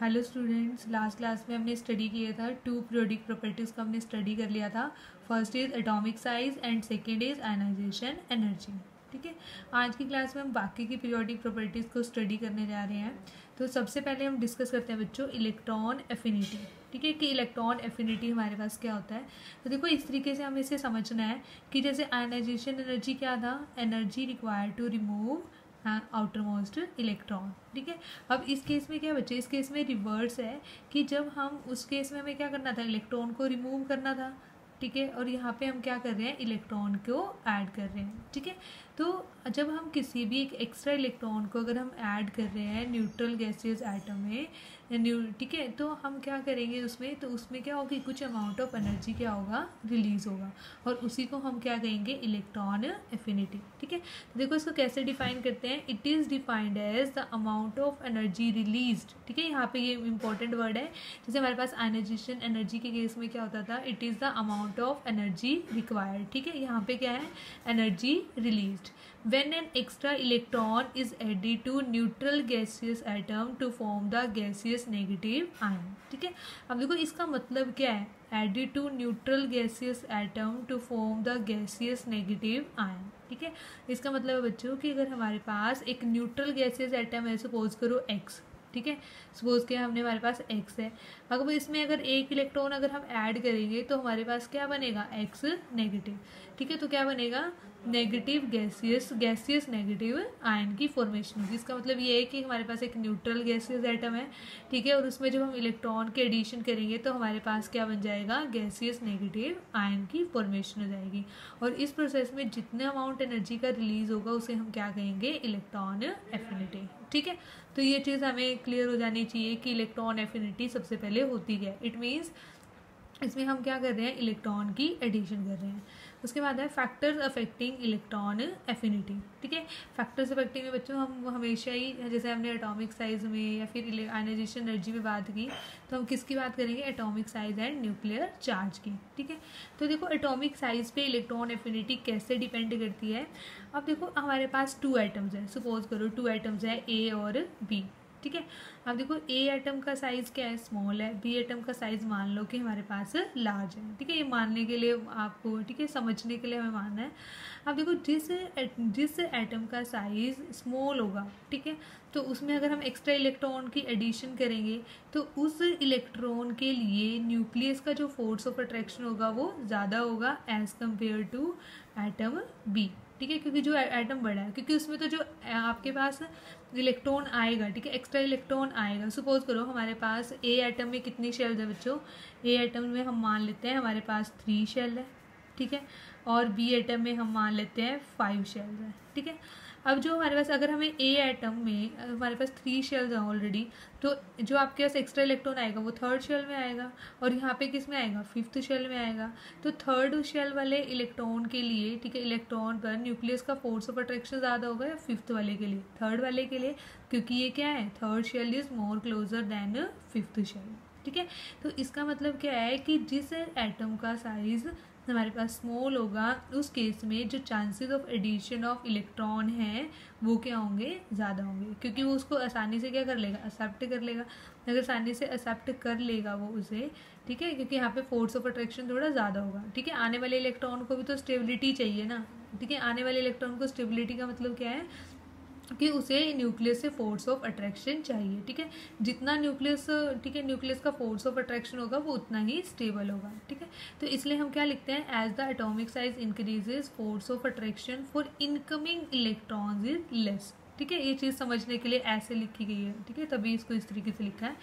Hello students last class में हमने study किया था. टू पीरियोडिक प्रॉपर्टीज़ का हमने स्टडी कर लिया था. First is atomic size and second is ionisation energy ठीक है? आज की क्लास में हम बाकी की पीरियोडिक प्रॉपर्टीज़ को स्टडी करने जा रहे हैं. तो सबसे पहले हम डिस्कस करते हैं बच्चों इलेक्ट्रॉन एफिनिटी ठीक है? कि इलेक्ट्रॉन एफिनिटी हमारे पास क्या होता है? तो देखो, इस तरीके से हमें इसे समझना है कि जैसे आयनाइजेशन एनर्जी क्या था? Energy require to remove outermost electron ठीक है? अब इस केस में क्या बच्चे इस केस में रिवर्स है कि जब हम उस केस में हमें क्या करना था? इलेक्ट्रॉन को रिमूव करना था, ठीक है? और यहाँ पे हम क्या कर रहे हैं? इलेक्ट्रॉन को ऐड कर रहे हैं, ठीक है? तो जब हम किसी भी एक एक्स्ट्रा इलेक्ट्रॉन को अगर हम ऐड कर रहे हैं न्यूट्रल गैसेज आइटम में न्यू ठीक है? तो हम क्या करेंगे उसमें? तो उसमें क्या होगी? कुछ अमाउंट ऑफ़ एनर्जी क्या होगा? रिलीज़ होगा। और उसी को हम क्या कहेंगे? इलेक्ट्रॉन एफिनिटी ठीक है? तो देखो इसको कैसे डिफाइन करते हैं? It is defined as the amount of energy release ठीक है? यहाँ पे ये इंपॉर्टेंट वर्ड है। जैसे हमारे पास आयनाइजेशन एनर्जी के केस में क्या होता था? It is the amount of energy required ठीक है? यहाँ पे क्या है? Energy release when an extra electron is added to neutral gaseous atom to form the gaseous negative ion, ठीक है? अब देखो, इसका मतलब क्या है? Added to neutral gaseous atom to form the gaseous negative ion, ठीक है? इसका मतलब है बच्चों कि अगर हमारे पास एक न्यूट्रल गैसियस एटम है सपोज़ करो एक्स ठीक है? सपोज़ किया हमने हमारे पास एक्स है। अगर इसमें अगर एक इलेक्ट्रॉन अगर हम ऐड करेंगे तो हमारे पास क्या बनेगा? एक्स नेगेटिव ठीक है तो क्या बनेगा? Negative gaseous gaseous negative ion की फॉर्मेशन होगी। इसका मतलब ये है कि हमारे पास एक न्यूट्रल गैसियस आइटम है, ठीक है, और उसमें जब हम इलेक्ट्रॉन के एडिशन करेंगे तो हमारे पास क्या बन जाएगा? गैसियस नेगेटिव आयन की फॉर्मेशन हो जाएगी। और इस प्रोसेस में जितने अमाउंट एनर्जी का रिलीज़ होगा, उसे हम क्या कहेंगे? इलेक्ट्रॉन एफिनिटी ठीक है? तो ये चीज़ हमें क्लियर हो जानी चाहिए कि इलेक्ट्रॉन एफिनिटी सबसे पहले होती है। इट मीन्स इसमें हम क्या कर रहे हैं? इलेक्ट्रॉन की एडिशन कर रहे हैं। उसके बाद है फैक्टर्स अफेक्टिंग इलेक्ट्रॉन एफिनिटी ठीक है? फैक्टर्स अफेक्टिंग में बच्चों हम हमेशा ही, जैसे हमने एटॉमिक साइज़ में या फिर आयनाइजेशन एनर्जी में बात की तो हम किसकी बात करेंगे? Atomic size and nuclear charge की, ठीक है? तो देखो एटॉमिक साइज़ पे इलेक्ट्रॉन एफिनिटी कैसे डिपेंड करती है? अब देखो, हमारे पास टू आइटम्स है। सपोज़ करो टू आइटम्स है ए और बी ठीक है? अब देखो ए एटम का साइज़ क्या है? स्मॉल है. बी एटम का साइज़ मान लो कि हमारे पास लार्ज है. ठीक है? ये मानने के लिए आपको, ठीक है? समझने के लिए हमें मानना है. अब देखो, जिस जिस एटम का साइज़ स्मॉल होगा, ठीक है? तो उसमें अगर हम एक्स्ट्रा इलेक्ट्रॉन की एडिशन करेंगे तो उस इलेक्ट्रॉन के लिए न्यूक्लियस का जो फोर्स ऑफ़ अट्रैक्शन होगा, वो ज़्यादा होगा as compare to atom B ठीक है? क्योंकि जो एटम बड़ा है, क्योंकि उसमें तो जो आपके पास इलेक्ट्रॉन आएगा, ठीक है? एक्स्ट्रा इलेक्ट्रॉन आएगा। सपोज़ करो हमारे पास ए एटम में कितनी शेल्स है बच्चों? ए एटम में हम मान लेते हैं हमारे पास थ्री शेल है, ठीक है? और बी एटम में हम मान लेते हैं फाइव शेल्स है, ठीक है? अब जो हमारे पास, अगर हमें ए एटम में हमारे पास थ्री शेल्स हैं ऑलरेडी तो जो आपके पास एक्स्ट्रा इलेक्ट्रॉन आएगा, वो थर्ड शेल में आएगा और यहाँ पे किसमें आएगा? फिफ्थ शेल में आएगा। तो थर्ड शेल वाले इलेक्ट्रॉन के लिए, ठीक है इलेक्ट्रॉन पर न्यूक्लियस का फोर्स ऑफ़ अट्रैक्शन ज़्यादा होगा या फिफ्थ वाले के लिए? थर्ड वाले के लिए, क्योंकि ये क्या है? Third shell is more closer than fifth shell ठीक है? तो इसका मतलब क्या है कि जिस एटम का साइज़ हमारे पास स्मॉल होगा। उस केस में जो chances of addition of electron हैं, वो क्या होंगे? ज़्यादा होंगे। क्योंकि वो उसको आसानी से क्या कर लेगा? एक्सेप्ट कर लेगा। अगर आसानी से एक्सेप्ट कर लेगा वो उसे, ठीक है? क्योंकि यहाँ पे फोर्स ऑफ़ अट्रैक्शन थोड़ा ज़्यादा होगा। ठीक है? आने वाले इलेक्ट्रॉन को भी तो स्टेबिलिटी चाहिए ना। ठीक है? आने वाले इलेक्ट्रॉन को स्टेबिलिटी का मतलब क्या है? कि उसे न्यूक्लियस से फोर्स ऑफ़ अट्रैक्शन चाहिए, ठीक है? जितना न्यूक्लियस ठीक है न्यूक्लियस का फोर्स ऑफ़ अट्रैक्शन होगा, वो उतना ही स्टेबल होगा, ठीक है? तो इसलिए हम क्या लिखते हैं? As the atomic size increases force of attraction for incoming electrons is less ठीक है, ये चीज़ समझने के लिए ऐसे लिखी गई है, ठीक है, तभी इसको इस तरीके से लिखा है।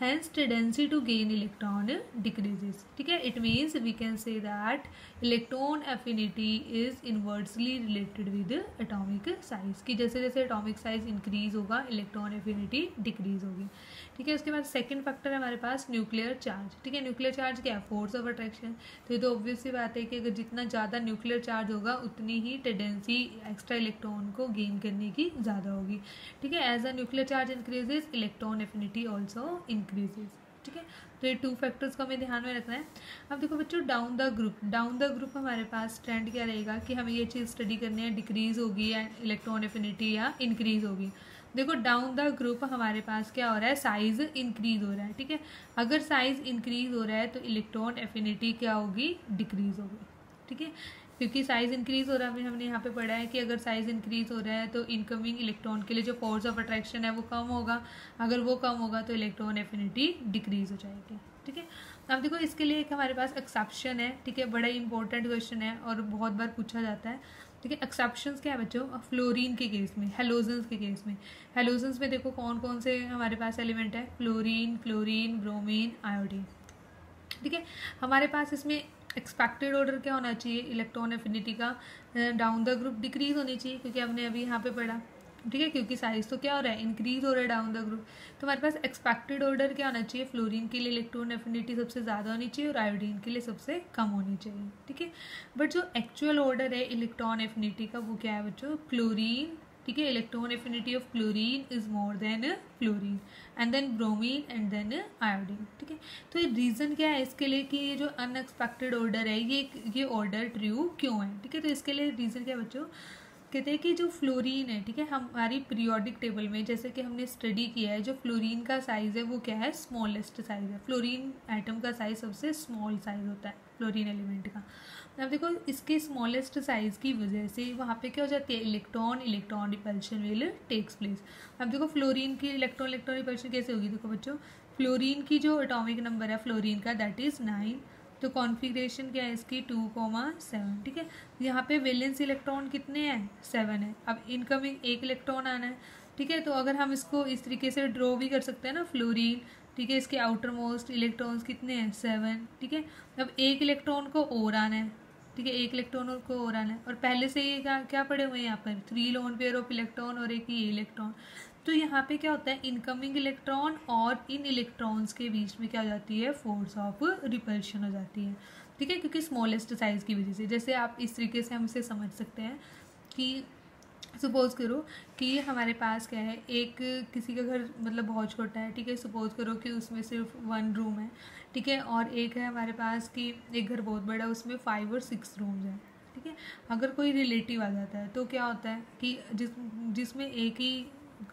Hence, tendency to gain electron decreases, ठीक है? It means we can say that electron affinity is inversely related with atomic size कि जैसे जैसे atomic साइज़ इंक्रीज होगा इलेक्ट्रॉन एफिनिटी डिक्रीज होगी। ठीक है, उसके बाद सेकेंड फैक्टर है हमारे पास न्यूक्लियर चार्ज ठीक है न्यूक्लियर चार्ज क्या है? फोर्स ऑफ़ अट्रैक्शन तो ये तो ऑब्वियस सी बात है कि अगर जितना ज़्यादा न्यूक्लियर चार्ज होगा, उतनी ही टेंडेंसी एक्स्ट्रा इलेक्ट्रॉन को गेन करने की ज़्यादा होगी। ठीक है as a nuclear charge increases electron affinity also increases ठीक है तो ये टू फैक्टर्स को हमें ध्यान में रखना है। अब देखो बच्चों down the group down the group हमारे पास ट्रेंड क्या रहेगा कि हमें ये चीज़ स्टडी करनी है डिक्रीज होगी या इलेक्ट्रॉन एफिनिटी या इंक्रीज होगी। देखो डाउन द ग्रुप हमारे पास क्या हो रहा है साइज़ इंक्रीज हो रहा है। ठीक है, अगर साइज़ इंक्रीज हो रहा है तो इलेक्ट्रॉन एफिनिटी क्या होगी डिक्रीज होगी। ठीक है क्योंकि साइज़ इंक्रीज हो रहा है हमने यहाँ पे पढ़ा है कि अगर साइज़ इंक्रीज हो रहा है तो इनकमिंग इलेक्ट्रॉन के लिए जो फोर्स ऑफ़ अट्रैक्शन है, वो कम होगा। अगर वो कम होगा तो इलेक्ट्रॉन एफिनिटी डिक्रीज हो जाएगी। ठीक है? अब देखो, इसके लिए एक हमारे पास एक्सेप्शन है। ठीक है? बड़ा इंपॉर्टेंट क्वेश्चन है और बहुत बार पूछा जाता है। ठीक है? एक्सेप्शन क्या है बच्चों? फ्लोरीन के केस में हेलोजन्स के केस में। हेलोजन्स में देखो कौन कौन से हमारे पास एलिमेंट है? फ्लोरीन क्लोरीन ब्रोमीन आयोडीन ठीक है? हमारे पास इसमें एक्सपेक्टेड ऑर्डर क्या होना चाहिए? इलेक्ट्रॉन एफिनिटी का डाउन द ग्रुप डिक्रीज होनी चाहिए क्योंकि हमने अभी यहाँ पे पढ़ा। ठीक है? क्योंकि साइज़ तो क्या हो रहा है? इंक्रीज हो रहा है डाउन द ग्रुप तो हमारे पास एक्सपेक्टेड ऑर्डर क्या होना चाहिए? फ्लोरीन के लिए इलेक्ट्रॉन एफिनिटी सबसे ज़्यादा होनी चाहिए और आयोडीन के लिए सबसे कम होनी चाहिए। ठीक है? बट जो एक्चुअल ऑर्डर है इलेक्ट्रॉन एफिनिटी का, वो क्या है बच्चों? क्लोरीन ठीक है electron affinity of chlorine is more than fluorine and then bromine and then iodine ठीक है? तो ये रीज़न क्या है इसके लिए कि ये जो अनएक्सपेक्टेड ऑर्डर है, ये ये ऑर्डर ट्रू क्यों है? ठीक है तो इसके लिए रीज़न क्या है बच्चों? कहते हैं कि जो फ्लोरीन है, ठीक है, हमारी पीरियोडिक टेबल में जैसे कि हमने स्टडी किया है, जो फ्लोरीन का साइज़ है, वो क्या है? स्मॉलेस्ट साइज़ है। फ्लोरीन आइटम का साइज़ सबसे स्मॉल साइज़ होता है फ्लोरीन एलिमेंट का। अब देखो, इसके स्मॉलेस्ट साइज़ की वजह से वहाँ पे क्या हो जाती है? Electron electron repulsion will takes place अब देखो फ्लोरीन की इलेक्ट्रॉन इलेक्ट्रॉन रिपल्शन कैसे होगी? देखो बच्चों फ्लोरीन की जो एटॉमिक नंबर है फ्लोरीन का दैट इज़ नाइन तो कॉन्फ़िगरेशन क्या है इसकी? टू कोमा सेवन ठीक है? यहाँ पे वेलेंस इलेक्ट्रॉन कितने हैं? सेवन है. अब इनकमिंग एक इलेक्ट्रॉन आना है, ठीक है? तो अगर हम इसको इस तरीके से ड्रॉ भी कर सकते हैं ना फ्लोरीन ठीक है? इसके आउटर मोस्ट इलेक्ट्रॉन्स कितने हैं? सेवन ठीक है? अब एक इलेक्ट्रॉन को और आना है. ठीक है, एक इलेक्ट्रॉन को और आना है। और पहले से ये क्या क्या पड़े हुए हैं यहाँ पर? Three lone pair of electron और एक ये इलेक्ट्रॉन तो यहाँ पे क्या होता है इनकमिंग इलेक्ट्रॉन और इन इलेक्ट्रॉन्स के बीच में क्या हो जाती है फोर्स ऑफ़ रिपल्शन हो जाती है। ठीक है, क्योंकि स्मॉलेस्ट साइज़ की वजह से। जैसे आप इस तरीके से हम इसे समझ सकते हैं कि सपोज़ करो कि हमारे पास क्या है, एक किसी का घर मतलब बहुत छोटा है, ठीक है? सपोज़ करो कि उसमें सिर्फ़ वन रूम है, ठीक है? और एक है हमारे पास कि एक घर बहुत बड़ा है, उसमें फाइव और सिक्स रूम्स हैं, ठीक है? अगर कोई रिलेटिव आ जाता है तो क्या होता है कि जिस, जिसमें एक ही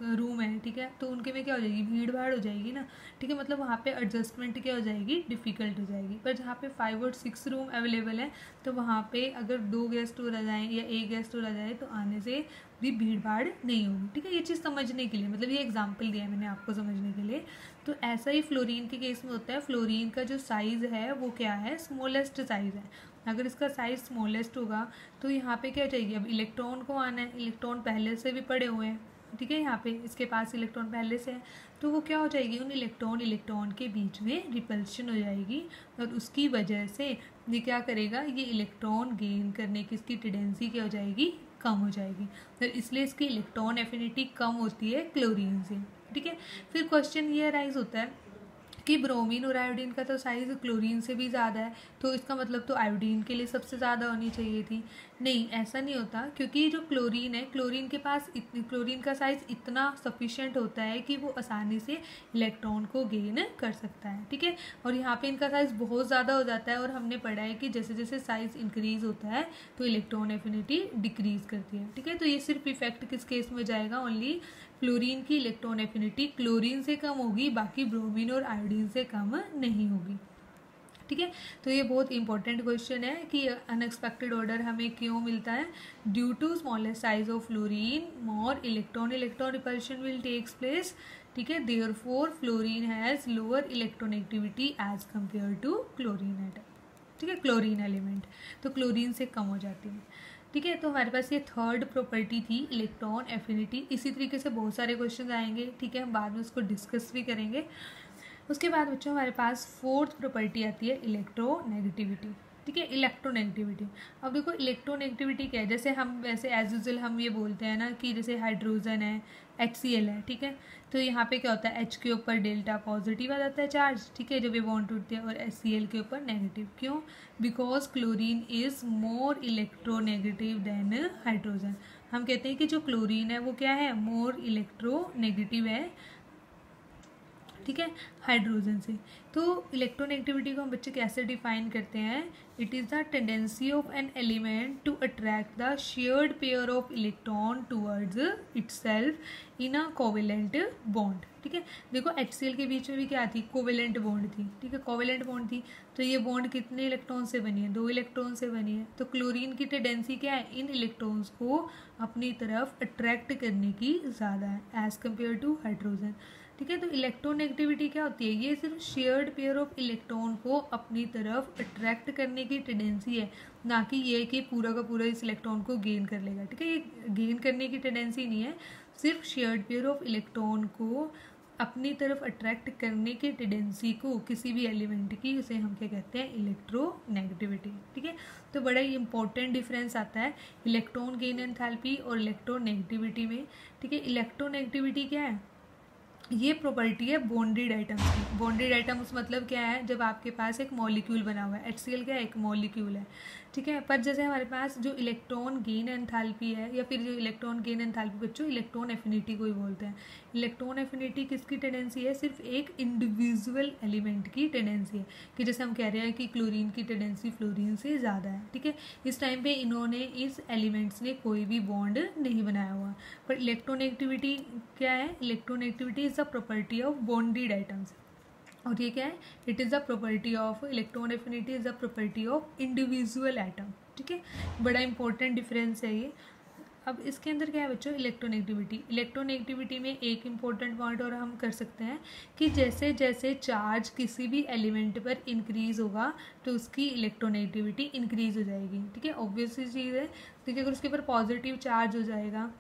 रूम है, ठीक है? तो उनके में क्या हो जाएगी? भीड़ भाड़ हो जाएगी ना, ठीक है? मतलब वहाँ पे एडजस्टमेंट क्या हो जाएगी? डिफ़िकल्ट हो जाएगी। पर जहाँ पे फाइव और सिक्स रूम अवेलेबल है तो वहाँ पे अगर दो गेस्ट और आ जाएँ या एक गेस्ट और आ जाए तो आने से भी भीड़ भाड़ नहीं होगी, ठीक है? ये चीज़ समझने के लिए मतलब ये एग्ज़ाम्पल दिया है मैंने आपको समझने के लिए। तो ऐसा ही फ्लोरीन के केस में होता है फ्लोरीन का जो साइज़ है, वो क्या है? स्मॉलेस्ट साइज़ है। अगर इसका साइज़ स्मॉलेस्ट होगा तो यहाँ पे क्या चाहिए? अब इलेक्ट्रॉन को आना है इलेक्ट्रॉन पहले से भी पड़े हुए हैं, ठीक है? यहाँ पे इसके पास इलेक्ट्रॉन पहले से है। तो वो क्या हो जाएगी? उन इलेक्ट्रॉन इलेक्ट्रॉन के बीच में रिपल्शन हो जाएगी और उसकी वजह से ये क्या करेगा? ये इलेक्ट्रॉन गेन करने की इसकी टेंडेंसी क्या हो जाएगी? कम हो जाएगी। तो इसलिए इसकी इलेक्ट्रॉन एफिनिटी कम होती है क्लोरीन से। ठीक है? फिर क्वेश्चन ये अराइज होता है कि ब्रोमीन और आयोडीन का तो साइज़ क्लोरीन से भी ज़्यादा है तो इसका मतलब तो आयोडीन के लिए सबसे ज़्यादा होनी चाहिए थी। नहीं, ऐसा नहीं होता, क्योंकि जो क्लोरीन है क्लोरीन के पास इतनी क्लोरीन का साइज़ इतना सफिशेंट होता है कि वो आसानी से इलेक्ट्रॉन को गेन कर सकता है, ठीक है? और यहाँ पे इनका साइज़ बहुत ज़्यादा हो जाता है और हमने पढ़ा है कि जैसे जैसे साइज़ इंक्रीज़ होता है तो इलेक्ट्रॉन एफिनिटी डिक्रीज़ करती है, ठीक है? तो ये सिर्फ़ इफ़ेक्ट किस केस में जाएगा? ओनली फ्लोरीन की इलेक्ट्रॉन एफिनिटी क्लोरीन से कम होगी, बाकी ब्रोमीन और आयोडीन से कम नहीं होगी। ठीक है? तो ये बहुत इंपॉर्टेंट क्वेश्चन है कि अनएक्सपेक्टेड ऑर्डर हमें क्यों मिलता है? Due to smallest size of fluorine more electron electron repulsion will takes place ठीक है? Therefore fluorine has lower electronegativity as compare to chlorine atom ठीक है? क्लोरीन एलिमेंट तो क्लोरीन से कम हो जाती है, ठीक है? तो हमारे पास ये थर्ड प्रॉपर्टी थी इलेक्ट्रॉन एफिनिटी इसी तरीके से बहुत सारे क्वेश्चन आएँगे, ठीक है? हम बाद में उसको डिस्कस भी करेंगे। उसके बाद बच्चों, हमारे पास फोर्थ प्रॉपर्टी आती है इलेक्ट्रोनेगेटिविटी ठीक है? इलेक्ट्रोनेगेटिविटी अब देखो इलेक्ट्रोनेगेटिविटी क्या है? जैसे हम, वैसे एज यूजल हम ये बोलते हैं ना कि जैसे हाइड्रोजन है एच सी एल है, ठीक है? तो यहाँ पे क्या होता है? एच के ऊपर डेल्टा पॉजिटिव आ जाता है चार्ज ठीक है? जब ये बॉन्ड टूटते हैं और एच सी एल के ऊपर नेगेटिव क्यों? Because chlorine is more electronegative than hydrogen हम कहते हैं कि जो क्लोरीन है, वो क्या है? मोर इलेक्ट्रोनेगेटिव है। ठीक है? हाइड्रोजन से। तो इलेक्ट्रोनेगेटिविटी को हम बच्चे कैसे डिफाइन करते हैं? It is the tendency of an element to attract the shared pair of electron towards itself in a covalent bond ठीक है? देखो एच के बीच में भी क्या थी? कोवेलेंट बॉन्ड थी। ठीक है? कोवेलेंट बॉन्ड थी। तो ये बॉन्ड कितने इलेक्ट्रॉन से बनी है? दो इलेक्ट्रॉन से बनी है। तो क्लोरीन की टेंडेंसी क्या है? इन इलेक्ट्रॉन्स को अपनी तरफ़ अट्रैक्ट करने की ज़्यादा है एज़ कंपेयर टू हाइड्रोजन ठीक है तो इलेक्ट्रोनेगेटिविटी क्या होती है? ये सिर्फ़ शेयर्ड पेयर ऑफ़ इलेक्ट्रॉन को अपनी तरफ़ अट्रैक्ट करने की टेंडेंसी है, ना कि ये कि पूरा का पूरा इस इलेक्ट्रॉन को गेन कर लेगा, ठीक है? ये गेन करने की टेंडेंसी नहीं है, सिर्फ़ शेयर्ड पेयर ऑफ़ इलेक्ट्रॉन को अपनी तरफ़ अट्रैक्ट करने की टेंडेंसी को किसी भी एलिमेंट की उसे हम क्या कहते हैं? इलेक्ट्रोनेगेटिविटी ठीक है? तो बड़ा ही इंपॉर्टेंट डिफरेंस आता है इलेक्ट्रॉन गेन एंथैल्पी और इलेक्ट्रोनेगेटिविटी में, ठीक है? इलेक्ट्रोनेगेटिविटी क्या है? ये प्रॉपर्टी है बॉन्ड्रीड आइटम्स की। बॉन्डेड आइटम्स मतलब क्या है? जब आपके पास एक मॉलिक्यूल बना हुआ है एच क्या है? एक मॉलिक्यूल है। ठीक है? पर जैसे हमारे पास जो इलेक्ट्रॉन गेन एंथैल्पी है, या फिर जो इलेक्ट्रॉन गेन एंथैल्पी बच्चों, इलेक्ट्रॉन एफिनिटी को ही बोलते हैं। इलेक्ट्रॉन एफिनिटी किसकी टेंडेंसी है? सिर्फ़ एक इंडिविजुअल एलिमेंट की टेंडेंसी है। कि जैसे हम कह रहे हैं कि क्लोरीन की टेंडेंसी फ्लोरीन से ज़्यादा है, ठीक है? इस टाइम पे इन्होंने इस एलिमेंट्स ने कोई भी बॉन्ड नहीं बनाया हुआ। पर इलेक्ट्रोनेगेटिविटी क्या है? Electronegativity is the property of bonded atoms और ये क्या है? It is the property of electron affinity is the property of individual atom ठीक है? बड़ा इंपॉर्टेंट डिफरेंस है ये। अब इसके अंदर क्या है बच्चों? इलेक्ट्रोनेगेटिविटी इलेक्ट्रोनेगेटिविटी में एक इंपॉर्टेंट पॉइंट और हम कर सकते हैं कि जैसे जैसे चार्ज किसी भी एलिमेंट पर इंक्रीज होगा तो उसकी इलेक्ट्रोनेगेटिविटी इंक्रीज हो जाएगी। ठीक है? ऑब्वियसली चीज़ है। ठीक है अगर उसके ऊपर पॉजिटिव चार्ज हो जाएगा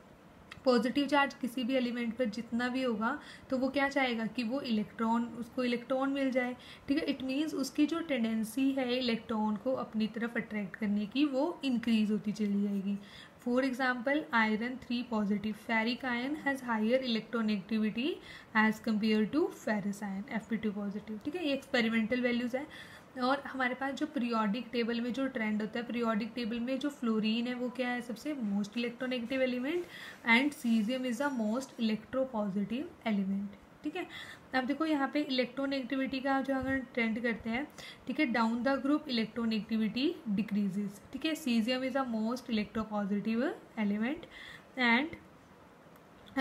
पॉजिटिव चार्ज किसी भी एलिमेंट पर जितना भी होगा तो वो क्या चाहेगा कि वो इलेक्ट्रॉन, उसको इलेक्ट्रॉन मिल जाए। ठीक है? इट मीन्स उसकी जो टेंडेंसी है इलेक्ट्रॉन को अपनी तरफ़ अट्रैक्ट करने की, वो इंक्रीज होती चली जाएगी। For example iron three positive ferric ion has higher electronegativity as compare to ferrous ion F P two positive ठीक है? ये एक्सपेरिमेंटल वैल्यूज़ है। और हमारे पास जो पीरियोडिक टेबल में जो ट्रेंड होता है पीरियोडिक टेबल में जो फ्लोरीन है, वो क्या है सबसे most electronegative element and caesium is the most electropositive element ठीक है? अब देखो यहाँ पे इलेक्ट्रोनेगेटिविटी का जो अगर ट्रेंड करते हैं, ठीक है down the group electronegativity decreases ठीक है? Caesium is the most electropositive element and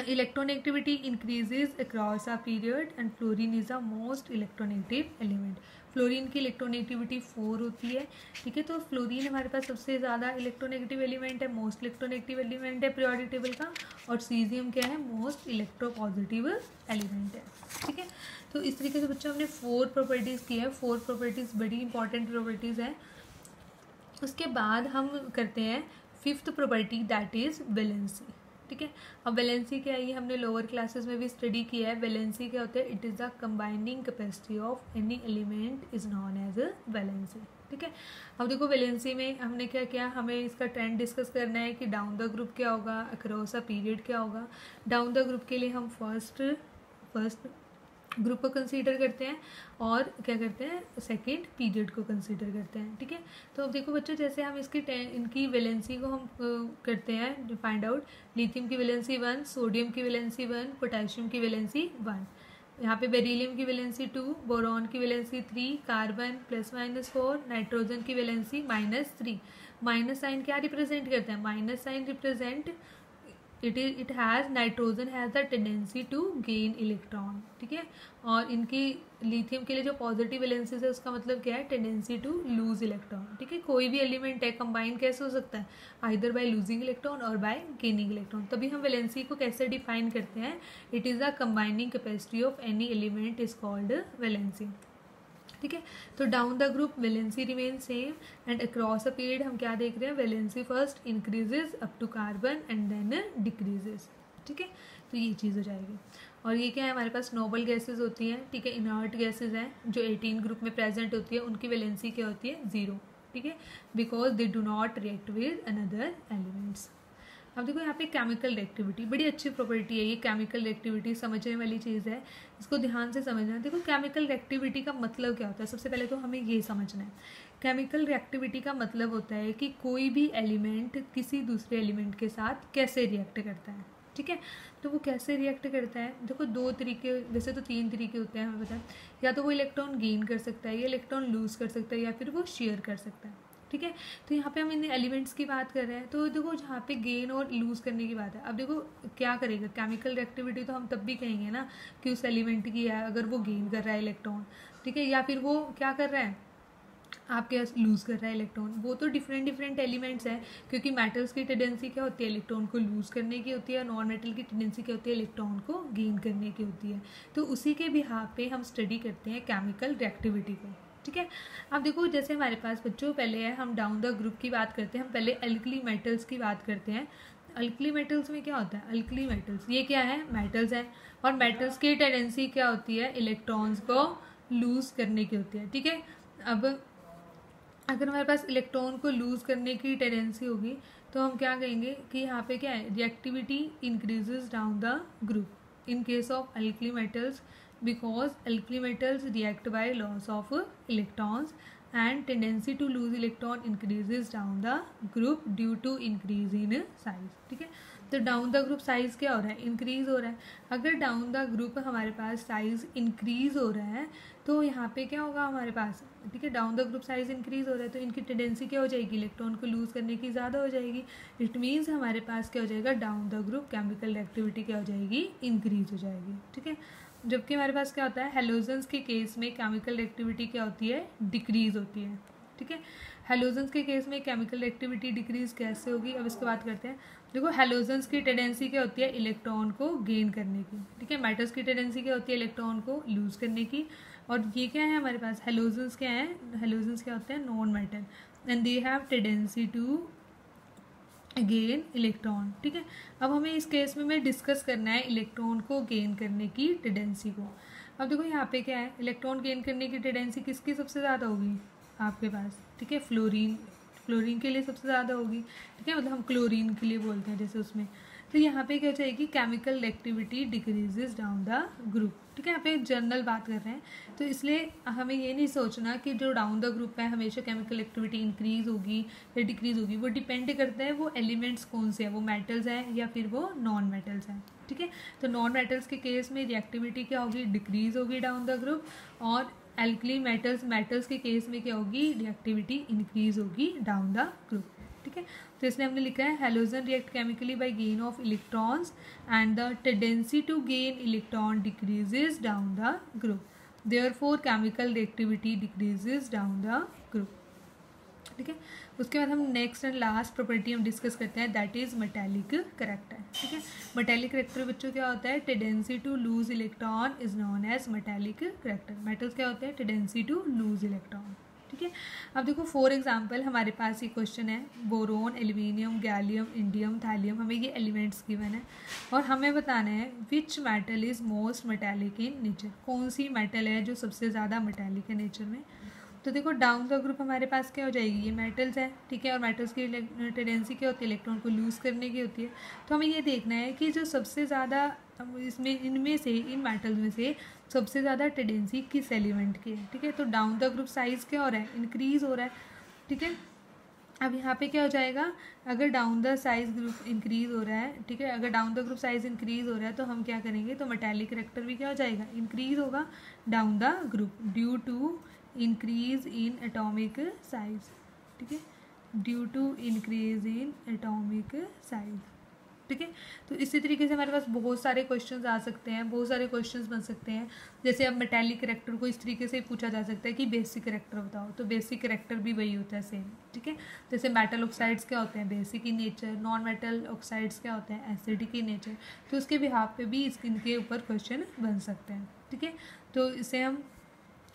electronegativity increases across a period and fluorine is the most electronegative element. Fluorine की इलेक्ट्रोनेगेटिविटी फोर होती है, ठीक है? तो फ्लोरीन हमारे पास सबसे ज़्यादा इलेक्ट्रोनेगेटिव एलिमेंट है मोस्ट इलेक्ट्रोनेगेटिव एलिमेंट है पीरियोडिक टेबल का, और सीजियम क्या है? मोस्ट इलेक्ट्रोपॉजिटिव एलिमेंट है, ठीक है? तो इस तरीके से बच्चों हमने फोर प्रॉपर्टीज़ की है फोर प्रॉपर्टीज़ बड़ी इंपॉर्टेंट प्रॉपर्टीज़ हैं। उसके बाद हम करते हैं fifth property that is valency ठीक है? अब वैलेंसी क्या है ये हमने लोअर क्लासेस में भी स्टडी किया है। वैलेंसी क्या होता है? It is the combining capacity of any element is known as a valency ठीक है? अब देखो वैलेंसी में हमने क्या किया? हमें इसका ट्रेंड डिस्कस करना है कि डाउन द ग्रुप क्या होगा? अक्रॉस अ पीरियड क्या होगा? डाउन द ग्रुप के लिए हम फ़र्स्ट फ़र्स्ट ग्रुप को कंसीडर करते हैं और क्या करते हैं सेकेंड पीरियड को कंसीडर करते हैं, ठीक है? तो अब देखो बच्चों, जैसे हम इसकी इनकी वैलेंसी को हम करते हैं फाइंड आउट लिथियम की वैलेंसी वन सोडियम की वैलेंसी वन पोटेशियम की वैलेंसी वन यहाँ पे बेरिलियम की वैलेंसी टू बोरॉन की valency three carbon plus minus four nitrogen की valency minus three minus sign क्या रिप्रेजेंट करते हैं? Minus sign represent it is it has nitrogen has the tendency to gain electron ठीक है? और इनकी लिथियम के लिए जो पॉजिटिव वैलेंसीज है, उसका मतलब क्या है? टेंडेंसी टू लूज इलेक्ट्रॉन ठीक है? कोई भी एलिमेंट है कंबाइन कैसे हो सकता है? आइदर बाय लूजिंग इलेक्ट्रॉन और बाय गेनिंग इलेक्ट्रॉन तभी हम वैलेंसी को कैसे डिफाइन करते हैं? It is the combining capacity of any element is called valency ठीक है? तो down the group valency remain same and across a period हम क्या देख रहे हैं? Valency first increases up to carbon and then decreases ठीक है? तो ये चीज़ हो जाएगी। और ये क्या है? हमारे पास नोबल गैसेज होती हैं, ठीक है? इनर्ट गैसेज हैं, जो एटीन ग्रुप में प्रेजेंट होती है, उनकी वेलेंसी क्या होती है? ज़ीरो ठीक है? Because they do not react with another elements अब देखो यहाँ पे केमिकल रिएक्टिविटी बड़ी अच्छी प्रॉपर्टी है ये केमिकल रिएक्टिविटी समझने वाली चीज़ है। इसको ध्यान से समझना देखो केमिकल रिएक्टिविटी का मतलब क्या होता है? सबसे पहले तो हमें ये समझना है। केमिकल रिएक्टिविटी का मतलब होता है कि कोई भी एलिमेंट किसी दूसरे एलिमेंट के साथ कैसे रिएक्ट करता है। ठीक है? तो वो कैसे रिएक्ट करता है? देखो दो तरीके, वैसे तो तीन तरीके होते हैं, हमें पता है। या तो वो इलेक्ट्रॉन गेन कर सकता है, या इलेक्ट्रॉन लूज़ कर सकता है, या फिर वो शेयर कर सकता है। ठीक है? तो यहाँ पे हम इन एलिमेंट्स की बात कर रहे हैं। तो देखो, जहाँ पे गेन और लूज़ करने की बात है। अब देखो, क्या करेगा? केमिकल एक्टिविटी तो हम तब भी कहेंगे ना कि उस एलिमेंट की है, अगर वो गेन कर रहा है इलेक्ट्रॉन ठीक है? या फिर वो क्या कर रहा है? आपके पास लूज़ कर रहा है इलेक्ट्रॉन वो तो डिफरेंट डिफरेंट एलिमेंट्स हैं, क्योंकि मेटल्स की टेंडेंसी क्या होती है? इलेक्ट्रॉन को लूज़ करने की होती है नॉन मेटल की टेंडेंसी क्या होती है? इलेक्ट्रॉन को गेन करने की होती है। तो उसी के बिहार पे हम स्टडी करते हैं केमिकल रिएक्टिविटी को। ठीक है? अब देखो, जैसे हमारे पास बच्चों, पहले है, हम डाउन द ग्रुप की बात करते हैं, हम पहले अल्कली मेटल्स की बात करते हैं। अल्कली मेटल्स में क्या होता है? अल्कली मेटल्स ये क्या है? मेटल्स है। और मेटल्स की टेंडेंसी क्या होती है? इलेक्ट्रॉन्स को लूज़ करने की होती है, ठीक है? अब अगर हमारे पास इलेक्ट्रॉन को लूज़ करने की टेंडेंसी होगी तो हम क्या कहेंगे कि यहाँ पे क्या है? Reactivity increases down the group in case of alkali metals because alkali metals react by loss of electrons and tendency to lose electron increases down the group due to increase in size ठीक है? तो down the group size क्या हो रहा है? Increase हो रहा है। अगर डाउन द ग्रुप हमारे पास साइज़ इंक्रीज़ हो रहा है तो यहाँ पे क्या होगा हमारे पास? ठीक है down the group size increase हो रहा है तो इनकी टेंडेंसी क्या हो जाएगी? इलेक्ट्रॉन को लूज़ करने की ज़्यादा हो जाएगी। इट मीन्स हमारे पास क्या हो जाएगा? Down the group chemical activity क्या हो जाएगी? इंक्रीज़ हो जाएगी। ठीक है? जबकि हमारे पास क्या होता है हेलोजन्स के केस में केमिकल एक्टिविटी क्या होती है डिक्रीज़ होती है, ठीक है? हेलोजन्स के केस में केमिकल एक्टिविटी डिक्रीज़ कैसे होगी? अब इसकी बात करते हैं। देखो हेलोजन्स की टेंडेंसी क्या होती है इलेक्ट्रॉन को गेन करने की, ठीक है? मेटल्स की टेंडेंसी क्या होती है इलेक्ट्रॉन को लूज करने की। और ये क्या है हमारे पास? हेलोजन्स क्या है? हेलोजन्स क्या होते हैं? Non metal and they have tendency to gain electron ठीक है? अब हमें इस केस में, मैं डिस्कस करना है इलेक्ट्रॉन को गेन करने की टेंडेंसी को। अब देखो यहाँ पे क्या है? इलेक्ट्रॉन गेन करने की टेंडेंसी किसकी सबसे ज़्यादा होगी? आपके पास, ठीक है? फ्लोरीन फ्लोरीन के लिए सबसे ज़्यादा होगी, ठीक है? मतलब हम क्लोरीन के लिए बोलते हैं जैसे उसमें। तो यहाँ पे क्या जाएगी? Chemical activity decreases down the group ठीक है, यहाँ पे जनरल बात कर रहे हैं। तो इसलिए हमें ये नहीं सोचना कि जो डाउन द ग्रुप है, हमेशा केमिकल एक्टिविटी इंक्रीज होगी या डिक्रीज होगी। वो डिपेंड करता है वो एलिमेंट्स कौन से हैं? वो मेटल्स हैं या फिर वो नॉन मेटल्स हैं? ठीक है? तो नॉन मेटल्स के केस में रिएक्टिविटी क्या होगी? डिक्रीज होगी डाउन द ग्रुप और एल्कली मेटल्स मेटल्स के केस में क्या होगी? रिएक्टिविटी इंक्रीज होगी डाउन द ग्रुप ठीक है? तो इसलिए हमने लिखा है halogen react chemically by gain of electrons and the tendency to gain electron decreases down the group therefore chemical reactivity decreases down the group ठीक है? उसके बाद हम नेक्स्ट एंड लास्ट प्रॉपर्टी हम डिस्कस करते हैं दैट इज़ मेटेलिक करेक्टर ठीक है? मेटेलिक करेक्टर बच्चों क्या होता है? Tendency to lose electron is known as metallic character metals क्या होते हैं? टेंडेंसी टू लूज इलेक्ट्रॉन ठीक है? अब देखो फॉर एग्जांपल हमारे पास ये क्वेश्चन है। Boron aluminium gallium indium thallium हमें ये एलिमेंट्स गिवन है। और हमें बताना है which metal is most metallic in nature कौन सी मेटल है जो सबसे ज़्यादा मेटेलिक है नेचर में? तो देखो डाउन द ग्रुप हमारे पास क्या हो जाएगी? ये मेटल्स है, ठीक है? और मेटल्स की टेंडेंसी क्या होती है? इलेक्ट्रॉन को लूज़ करने की होती है। तो हमें ये देखना है कि जो सबसे ज़्यादा इसमें, इनमें से, इन मेटल्स में से सबसे ज़्यादा टेंडेंसी किस एलिमेंट की है, ठीक है? तो डाउन द ग्रुप साइज़ क्या हो रहा है? इंक्रीज़ हो रहा है, ठीक है? अब यहाँ पे क्या हो जाएगा? अगर down the size group increase हो रहा है, ठीक है? अगर down the group size increase हो रहा है तो हम क्या करेंगे? तो मेटेलिक करेक्टर भी क्या हो जाएगा? इंक्रीज होगा down the group due to increase in atomic size ठीक है? Due to increase in atomic size ठीक है? तो इसी तरीके से हमारे पास बहुत सारे क्वेश्चन आ सकते हैं, बहुत सारे क्वेश्चन बन सकते हैं। जैसे अब मेटेलिक करेक्टर को इस तरीके से पूछा जा सकता है कि बेसिक करेक्टर बताओ तो बेसिक करेक्टर भी वही होता है सेम ठीक है? जैसे मेटल ऑक्साइड्स क्या होते हैं? Basic in nature non metal oxides क्या होते हैं? एसिडिक इन नेचर तो उसके बिहाफ पे भी इनके ऊपर क्वेश्चन बन सकते हैं, ठीक है? तो इसे हम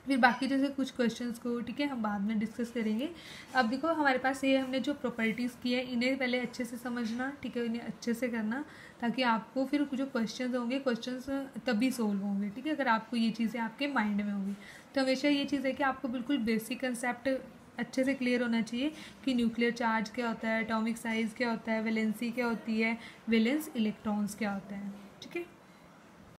फिर बाकी जैसे कुछ क्वेश्चंस को, ठीक है, हम बाद में डिस्कस करेंगे। अब देखो, हमारे पास ये हमने जो प्रॉपर्टीज़ की है, इन्हें पहले अच्छे से समझना, ठीक है, इन्हें अच्छे से करना, ताकि आपको फिर जो क्वेश्चंस होंगे क्वेश्चंस तभी सोल्व होंगे, ठीक है, अगर आपको ये चीज़ें आपके माइंड में होंगी। तो हमेशा ये चीज़ है कि आपको बिल्कुल बेसिक कंसेप्ट अच्छे से क्लियर होना चाहिए कि न्यूक्लियर चार्ज क्या होता है एटॉमिक साइज़ क्या होता है वेलेंसी क्या होती है वेलेंस इलेक्ट्रॉन्स क्या होता है, ठीक है?